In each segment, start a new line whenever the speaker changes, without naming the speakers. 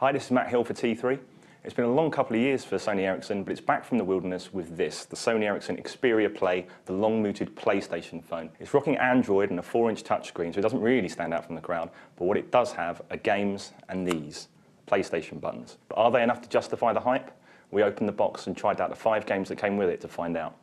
Hi, this is Matt Hill for T3. It's been a long couple of years for Sony Ericsson, but it's back from the wilderness with this, the Sony Ericsson Xperia Play, the long-mooted PlayStation phone. It's rocking Android and a 4-inch touchscreen, so it doesn't really stand out from the crowd, but what it does have are games and these, PlayStation buttons. But are they enough to justify the hype? We opened the box and tried out the five games that came with it to find out.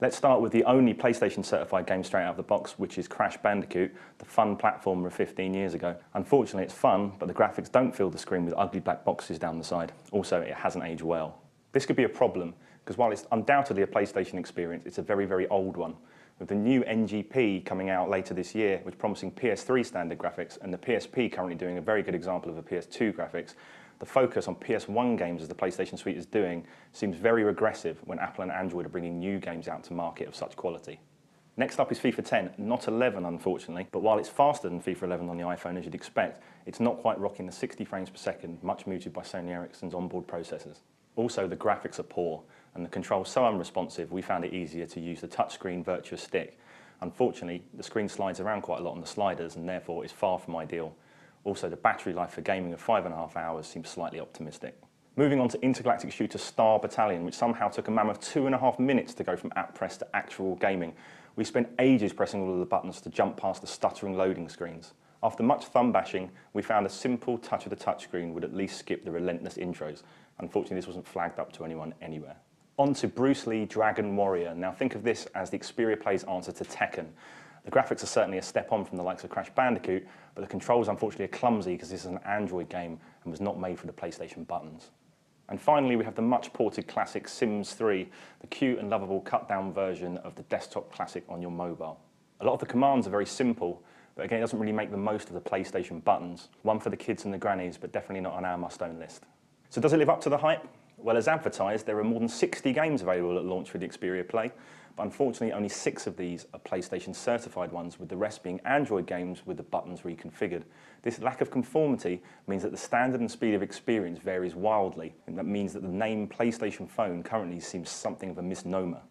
Let's start with the only PlayStation certified game straight out of the box, which is Crash Bandicoot, the fun platformer of 15 years ago. Unfortunately, it's fun, but the graphics don't fill the screen with ugly black boxes down the side. Also, it hasn't aged well. This could be a problem, because while it's undoubtedly a PlayStation experience, it's a very, very old one. With the new NGP coming out later this year, which promising PS3 standard graphics, and the PSP currently doing a very good example of a PS2 graphics, the focus on PS1 games as the PlayStation Suite is doing seems very regressive when Apple and Android are bringing new games out to market of such quality. Next up is FIFA 10, not 11 unfortunately, but while it's faster than FIFA 11 on the iPhone as you'd expect, it's not quite rocking the 60 frames per second, much muted by Sony Ericsson's onboard processors. Also, the graphics are poor, and the controls so unresponsive we found it easier to use the touchscreen virtual stick. Unfortunately, the screen slides around quite a lot on the sliders and therefore is far from ideal. Also, the battery life for gaming of five and a half hours seems slightly optimistic. Moving on to intergalactic shooter Star Battalion, which somehow took a mammoth two and a half minutes to go from app press to actual gaming. We spent ages pressing all of the buttons to jump past the stuttering loading screens. After much thumb bashing, we found a simple touch of the touchscreen would at least skip the relentless intros. Unfortunately, this wasn't flagged up to anyone anywhere. On to Bruce Lee Dragon Warrior. Now think of this as the Xperia Play's answer to Tekken. The graphics are certainly a step on from the likes of Crash Bandicoot, but the controls unfortunately are clumsy because this is an Android game and was not made for the PlayStation buttons. And finally, we have the much ported classic Sims 3, the cute and lovable cut-down version of the desktop classic on your mobile. A lot of the commands are very simple, but again, it doesn't really make the most of the PlayStation buttons. One for the kids and the grannies, but definitely not on our must-own list. So does it live up to the hype? Well, as advertised, there are more than 60 games available at launch for the Xperia Play, but unfortunately only six of these are PlayStation certified ones, with the rest being Android games with the buttons reconfigured. This lack of conformity means that the standard and speed of experience varies wildly, and that means that the name PlayStation Phone currently seems something of a misnomer.